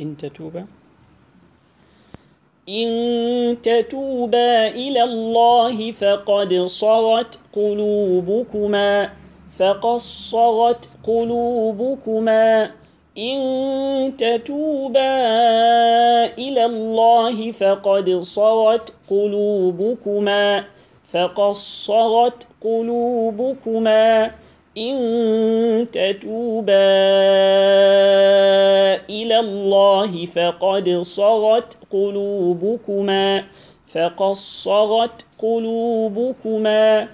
إن تتوبا. إن تتوبا إلى الله فقد صغت قلوبكما فقد صغت قلوبكما. إن تتوبا إلى الله فقد صغت قلوبكما فقد صغت قلوبكما. إن تتوبا إلى الله فقد صغت قلوبكما فقد صغت قلوبكما.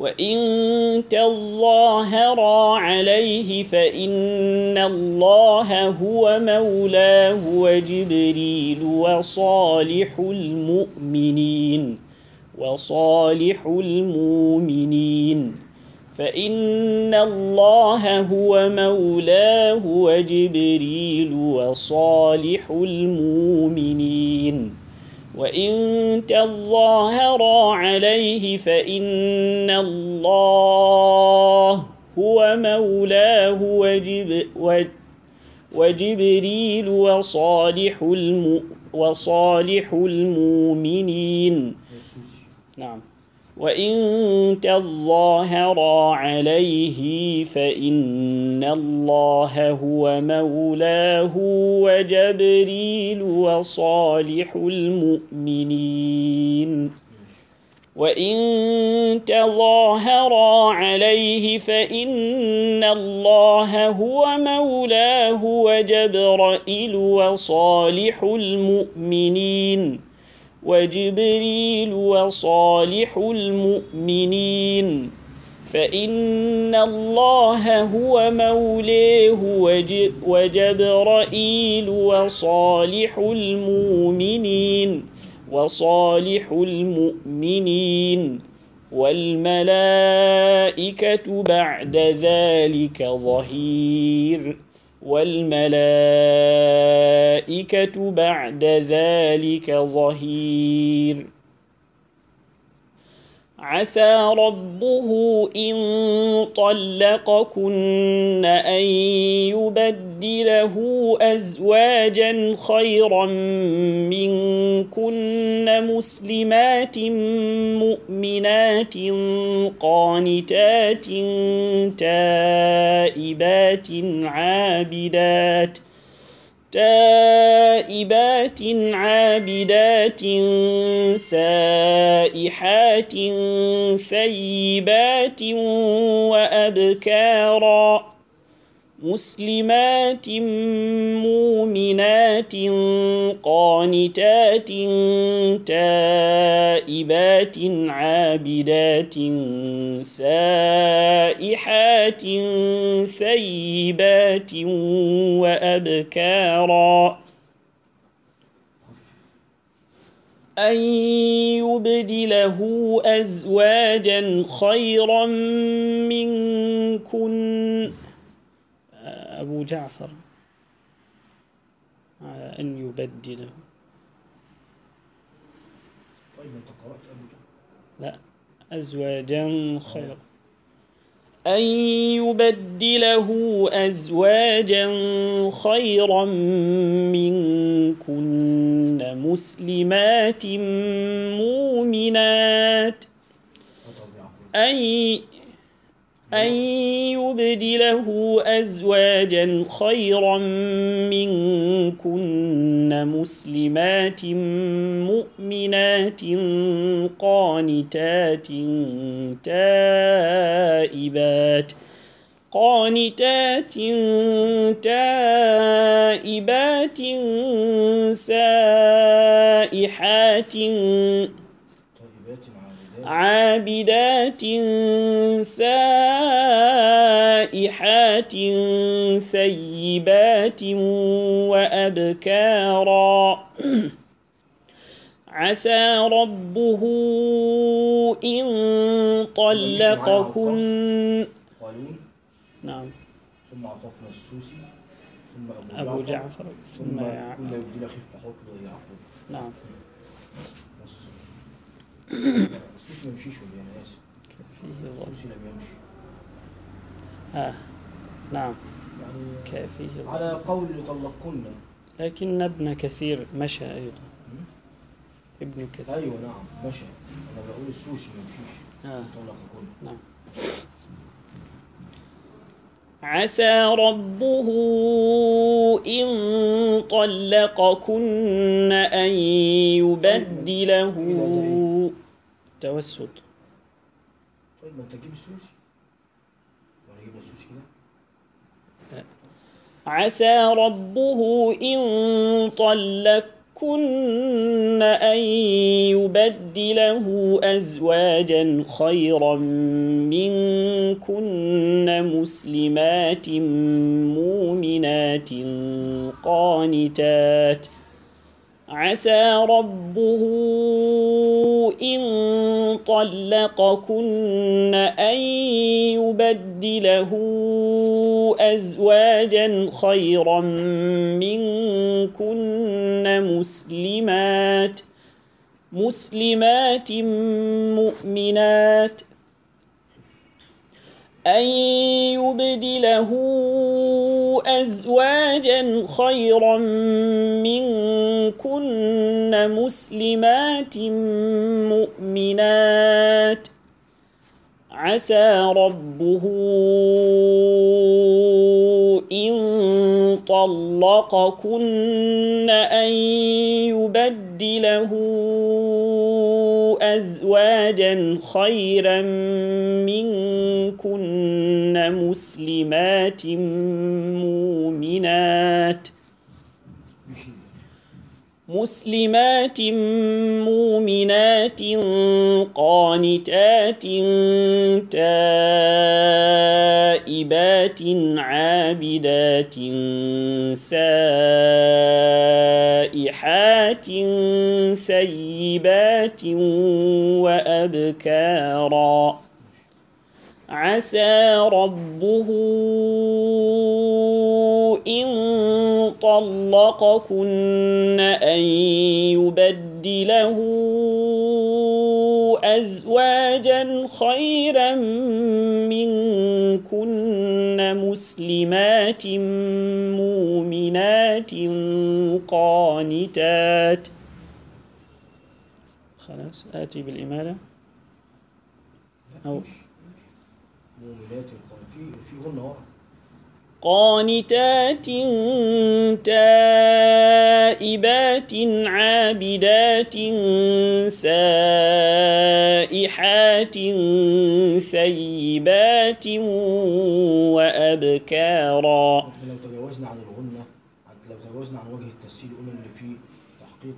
وإن تظاهرا عليه فإن الله هو مولاه وجبريل وصالح المؤمنين وصالح المؤمنين. فإن الله هو مولاه وجبريل وصالح المؤمنين. وإن تظاهرا عليه فإن الله هو مولاه وجب وجبريل وصالح الم وصالح المؤمنين. نعم. وإن تظاهرا عليه فإن الله هو مولاه وجبريل وصالح المؤمنين وإن تظاهرا عليه فإن الله هو مولاه وجبرائيل وصالح المؤمنين وجبريل وصالح المؤمنين. فإن الله هو مولاه وجبرائيل وصالح المؤمنين وصالح المؤمنين والملائكة بعد ذلك ظهير. والملائكة بعد ذلك ظهير. عسى ربه إن طلقكن أن يبدله أزواجا خيرا منكن مسلمات مؤمنات قانتات تائبات عابدات تائبات عابدات سائحات ثيبات وأبكارا مسلمات مؤمنات قانتات تائبات عابدات سائحات ثيبات وأبكارا. أن يبدله أزواجا خيرا منكن. أبو جعفر. على أن يبدله. طيب أنت قرأت أبو جهل لا أزواجا خيرا أن يبدله أزواجا خيرا منكن مسلمات مؤمنات. يعقوب أن يبدله أزواجا خيرا منكن مسلمات مؤمنات قانتات تائبات قانتات تائبات سائحات عابدات سائحات ثيبات وأبكارا. عسى ربه إن طلقكن. نعم. ثم عطفنا السوسي ثم أبو أبو جعفر ثم ثم يعقوب. نعم. السوسي ما يمشيش ولا؟ أنا اسف فيه ظلم السوسي لم يمشي آه. نعم. يعني كافيه على قول يطلقكن لكن ابن كثير مشى أيضا. ابن كثير. أيوه نعم مشى. أنا بقول السوسي ما يمشيش آه. يطلقكن نعم. عسى ربه إن طلقكن أن يبدله. توسط طيب ما انت تجيب السوسي ولا جبنا السوسي كده. عسى ربه إن طلقكن أن يبدله أزواجا خيرا منكن مسلمات مؤمنات قانتات. عسى ربه إن طلقكن أن يبدله أزواجا خيرا منكن مسلمات مسلمات مؤمنات أن يبدله أزواجا خيرا منكن مسلمات مؤمنات. عسى ربه إن طلقكن أن يبدله أزواجا خيرا منكن مسلمات مؤمنات. مسلمات مؤمنات قانتات تائبات عابدات سائحات ثيبات وأبكارا. عسى ربه إن طلقكن أن يبدله أزواجا خيرا منكن مسلمات مؤمنات قانتات خلاص آتي بالإمالة. أو مؤمنات في في غنى ورا قانتات تائبات عابدات سائحات ثيبات وأبكارا. لو تجاوزنا عن الغنى عن- لو تجاوزنا عن وجه التسهيل قلنا إن في تحقيق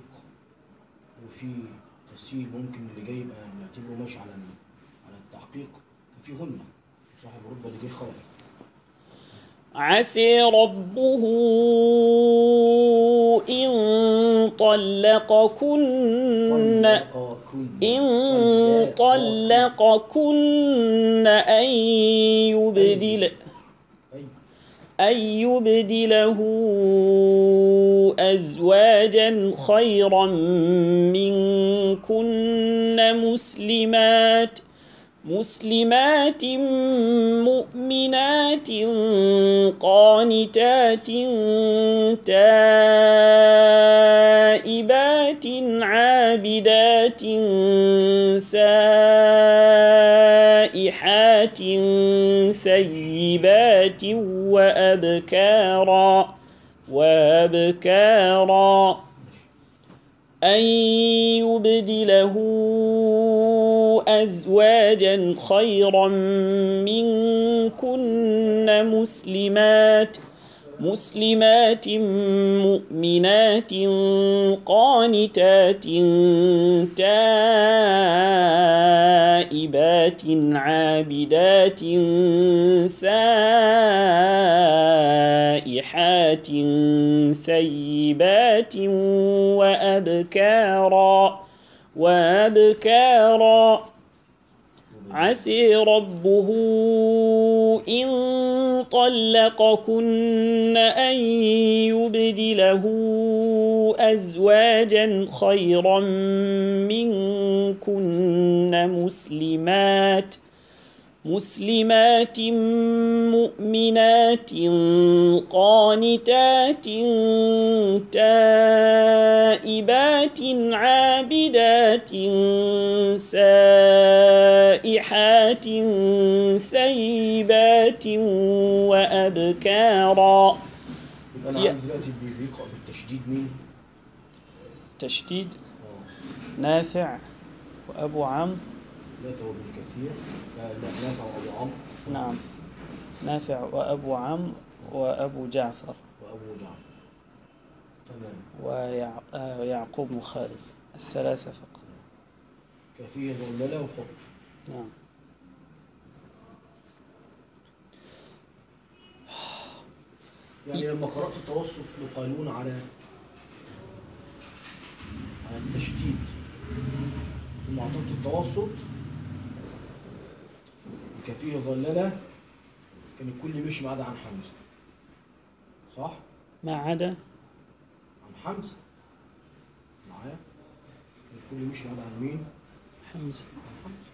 وفي تسهيل ممكن اللي جاي يبقى نعتبره ماشي على على التحقيق ففي غنى صاحب الرتبه اللي جه خالص عسي ربه إن طلقكن. إن طلقكن أن يبدل. أن يبدله أزواجا خيرا منكن مسلمات مسلمات مؤمنات قانتات تائبات وأبكارا وأبكارا. أن يبدله أزواجا خيرا منكن مسلمات. مسلمات مؤمنات قانتات تائبات عابدات سائحات ثيبات وأبكارا وأبكارا. عسي ربه إن طلقكن أن يبدله أزواجا خيرا منكن مسلمات مسلمات مؤمنات قانتات تائبات عابدات سائحات ثيبات وأبكارا عندي دلوقتي بيقرأ بالتشديد مين؟ تشديد نافع وأبو عمرو نافع وابن كثير آه، نافع وابو عمرو. نعم. نافع وأبو عمرو وأبو جعفر. وأبو جعفر. تمام. ويعقوب مخالف الثلاثة فقط. كفيه ظلملة وحب؟ نعم. يعني لما قرأت التوسط يقالون على على التشديد ثم عطفت التوسط كفيه ظللة كان الكل مشي ما عدا عن حمزة صح؟ ما عدا عن حمزة معايا؟ كان الكل مشي ما عدا عن مين؟ حمزة عن حمزة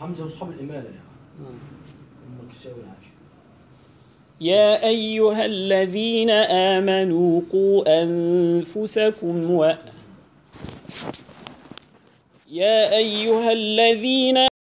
حمزة وأصحاب الإمالة يعني نعم. هم الكساء والعاشر يا أيها الذين آمنوا قوا أنفسكم و يا أيها الذين